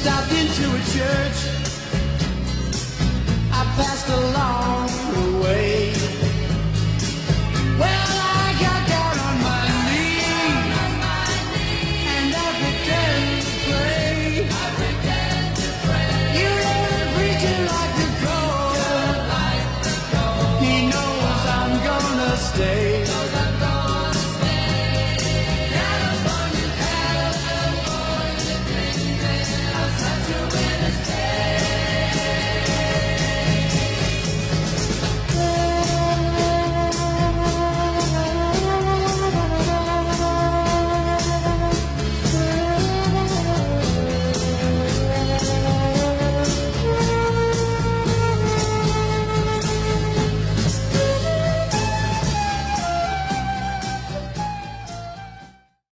stopped into a church. I passed along the way. Well, I got down on my knees and I began to pray. You heard the preacher like the cold. He knows I'm gonna stay.